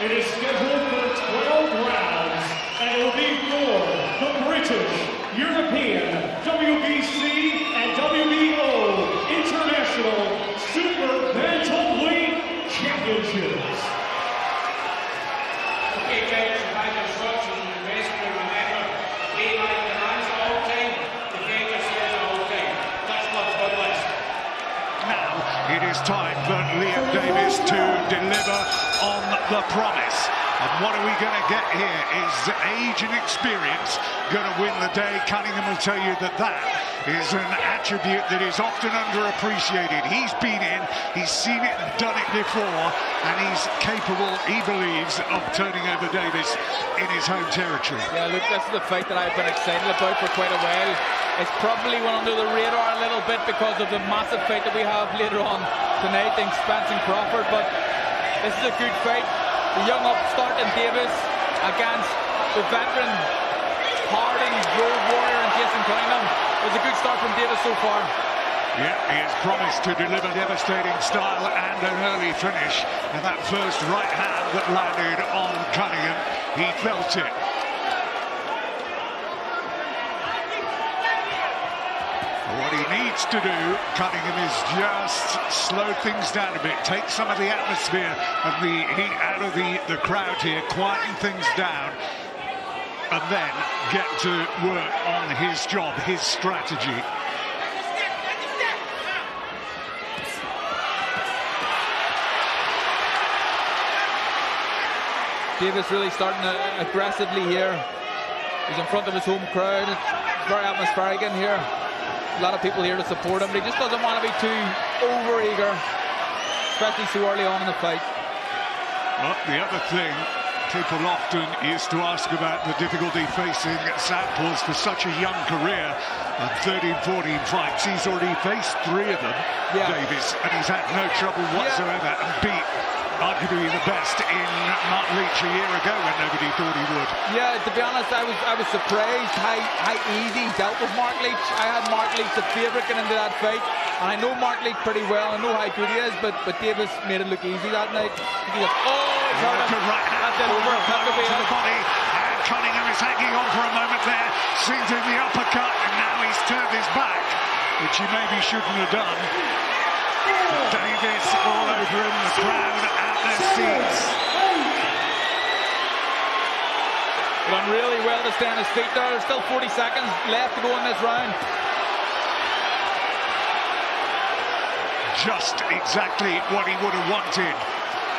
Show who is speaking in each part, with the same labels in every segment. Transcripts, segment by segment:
Speaker 1: It is scheduled for 12 rounds, and it will be for the British, European, WBC, and WBO International Super Bantamweight Championships.
Speaker 2: Okay, guys, by instructions, basically remember, we like the hands the whole time, the cage is here the whole time. That's not good list.
Speaker 3: Now it is time for Liam Davies to deliver on the promise. And what are we going to get here? Is age and experience going to win the day? Cunningham will tell you that that is an attribute that is often underappreciated. He's been in, he's seen it and done it before, and he's capable, he believes, of turning over Davies in his home territory.
Speaker 4: Yeah, look, this is the fight that I've been excited about for quite a while. It's probably went under the radar a little bit because of the massive fight that we have later on tonight in Spence and Crawford, but this is a good fight. The young upstart in Davies against the veteran Harding, Road Warrior and Jason Cunningham. It was a good start from Davies so far.
Speaker 3: Yeah, he has promised to deliver devastating style and an early finish. And that first right hand that landed on Cunningham, he felt it. What he needs to do, Cunningham, is just slow things down a bit, take some of the atmosphere and the heat out of the, the crowd here, quieten things down, and then get to work on his job, his strategy.
Speaker 4: Davies really starting uh, aggressively here. He's in front of his home crowd. It's very atmospheric in here. A lot of people here to support him, but he just doesn't want to be too over-eager, especially so early on in the fight.
Speaker 3: Well, the other thing people often used to ask about the difficulty facing Southpaws for such a young career. And 13, 14 fights, he's already faced three of them,
Speaker 4: Yeah.
Speaker 3: Davies, and he's had no trouble whatsoever and beat arguably the best in Marc Leach a year ago when nobody thought he would.
Speaker 4: Yeah, to be honest, I was I was surprised how, how easy he dealt with Marc Leach. I had Marc Leach the favourite getting into that fight, and I know Marc Leach pretty well. I know how good he is, but but Davies made it look easy that night. He goes, oh, he's hurt him.
Speaker 3: Right
Speaker 4: That's it, over.
Speaker 3: To the body. And Cunningham is hanging on for a moment there. Swings in the uppercut, and now he's turned his back, which he maybe shouldn't have done. Davies all over him, the crowd at their seats.
Speaker 4: Done really well to stay on his feet there. There's still 40 seconds left to go in this round.
Speaker 3: Just exactly what he would have wanted.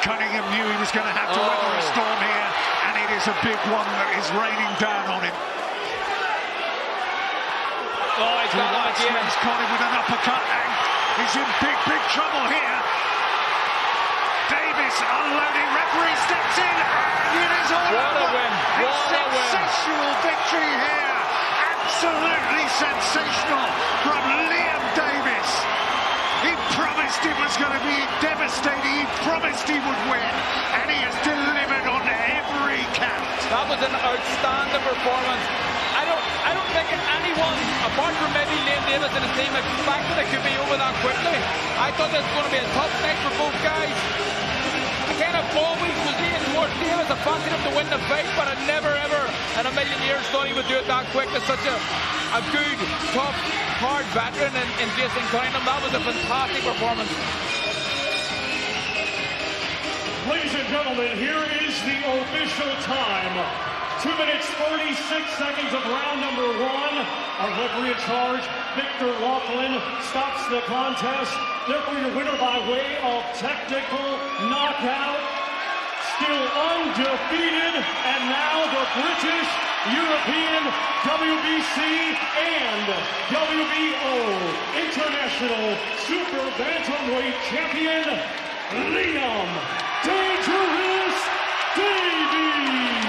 Speaker 3: Cunningham knew he was going to have to weather a
Speaker 4: Oh.
Speaker 3: storm here, and it is a big one that is raining down on him.
Speaker 4: Oh, he's got him again.
Speaker 3: Caught him with an uppercut, and he's in big, big trouble here. Davies unloading, referee steps in, and it is all
Speaker 4: What a win. What a win.
Speaker 3: sensational victory here. Absolutely sensational from Liam Davies. He promised it was going to be devastating. He promised he would win, and he has delivered on every count.
Speaker 4: That was an outstanding performance. I don't, think anyone, apart from maybe Liam Davies and his team, expected it could be over that quickly. I thought this was going to be a tough night for both guys. I kind of always was leaning towards Davies. I fancied him to win the fight, but I never ever in a million years thought he would do it that quick. To such a, a good, tough, hard veteran in, in Jason Cunningham. That was a fantastic performance.
Speaker 1: Ladies and gentlemen, here is the official time. Two minutes, 36 seconds of round number one. Our referee in charge, Victor Loughlin, stops the contest. Therefore, your winner by way of technical knockout. Still undefeated, and now the British, European, WBC, and WBO International Super Bantamweight Champion, Liam Dangerous Davies.